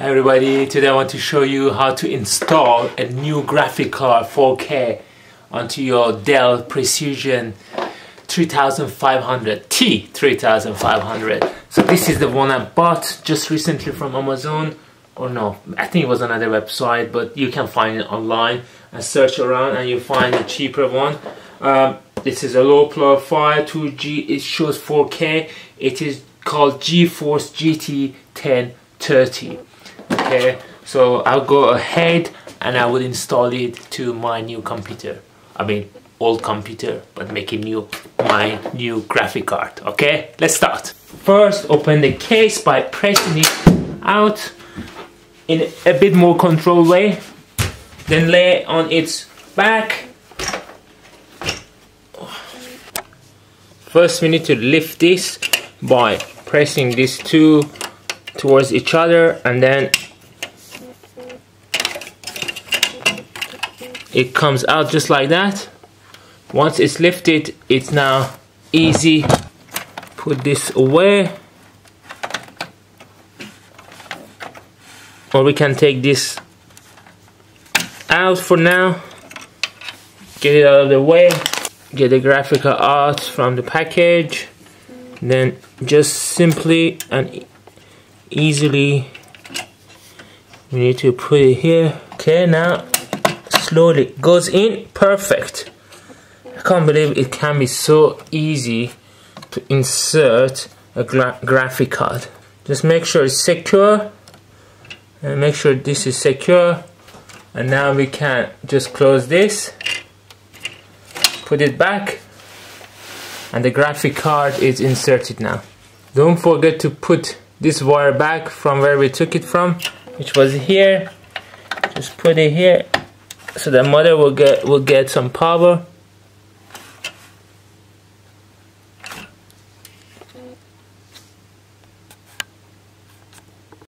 Everybody, today I want to show you how to install a new graphic card 4K onto your Dell Precision 3500 T3500 so this is the one I bought just recently from Amazon. Or no I think it was another website but you can find it online. And search around and you find a cheaper one. Um, this is a low profile 2G it shows 4K it is called GeForce GT 1030 okay? So I'll go ahead and I will install it to my new computer. I mean old computer but make a new my new graphic card okay? Let's start. First open the case by pressing it out in a bit more controlled way then lay on its back. First we need to lift this by pressing these two towards each other and then it comes out just like that. Once it's lifted it's now easy. Put this away. Or we can take this out for now. Get it out of the way. Get the graphical out from the package. Then just simply and easily. We need to put it here. Okay now slowly. Goes in. Perfect. I can't believe it can be so easy to insert a gra graphic card. Just make sure it's secure. And make sure this is secure. And now we can just close this. Put it back. And the graphic card is inserted now. Don't forget to put this wire back from where we took it from which was here. Just put it here so the mother will get will get some power